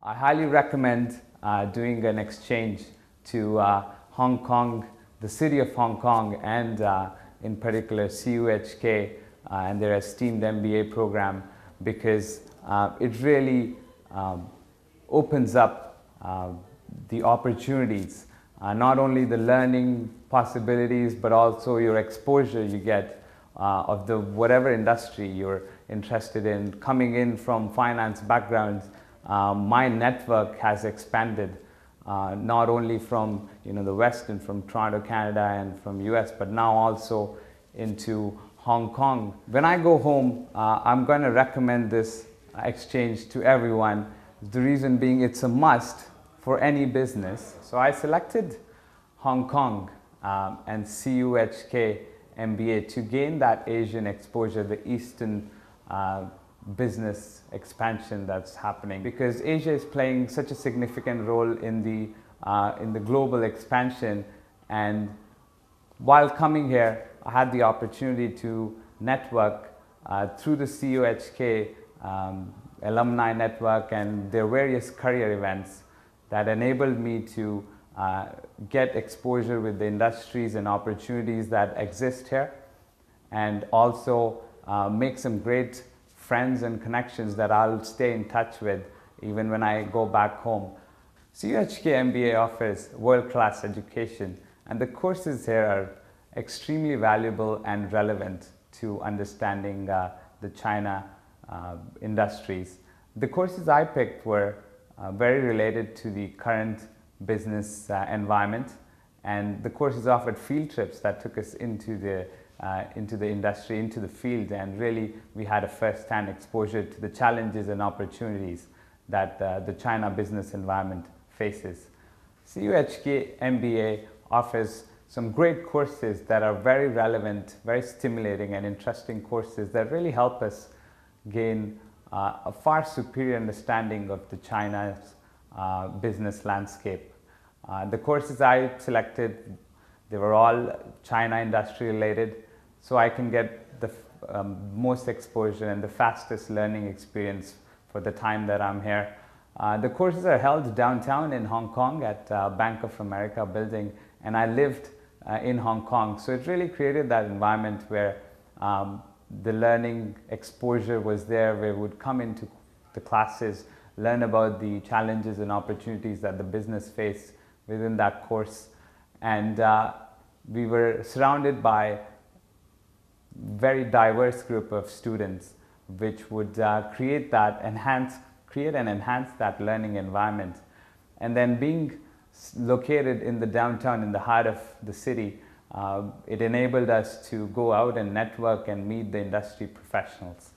I highly recommend uh, doing an exchange to uh, Hong Kong, the city of Hong Kong, and uh, in particular CUHK uh, and their esteemed MBA program because uh, it really um, opens up uh, the opportunities, not only the learning possibilities, but also your exposure you get of the whatever industry you're interested in. Coming in from finance backgrounds, my network has expanded uh, not only from you know the West and from Toronto, Canada, and from US, but now also into Hong Kong. When I go home, uh, I'm going to recommend this exchange to everyone. The reason being it's a must for any business. So I selected Hong Kong um, and CUHK MBA to gain that Asian exposure, the Eastern uh, business expansion that's happening because Asia is playing such a significant role in the, uh, in the global expansion. And while coming here I had the opportunity to network uh, through the CUHK um, alumni network and their various career events that enabled me to uh, get exposure with the industries and opportunities that exist here and also uh, make some great friends and connections that I'll stay in touch with even when I go back home. CUHK MBA offers world-class education and the courses here are extremely valuable and relevant to understanding uh, the China uh, industries. The courses I picked were uh, very related to the current business uh, environment and the courses offered field trips that took us into the uh, into the industry, into the field, and really we had a first-hand exposure to the challenges and opportunities that uh, the China business environment faces. CUHK MBA offers some great courses that are very relevant, very stimulating and interesting courses that really help us gain uh, a far superior understanding of the China's uh, business landscape. Uh, the courses I selected, they were all China industry related so I can get the um, most exposure and the fastest learning experience for the time that I'm here. Uh, the courses are held downtown in Hong Kong at uh, Bank of America building and I lived uh, in Hong Kong. So it really created that environment where um, the learning exposure was there where we would come into the classes, learn about the challenges and opportunities that the business faced within that course. And uh, we were surrounded by very diverse group of students which would uh, create that enhance create and enhance that learning environment. And then being located in the downtown in the heart of the city uh, it enabled us to go out and network and meet the industry professionals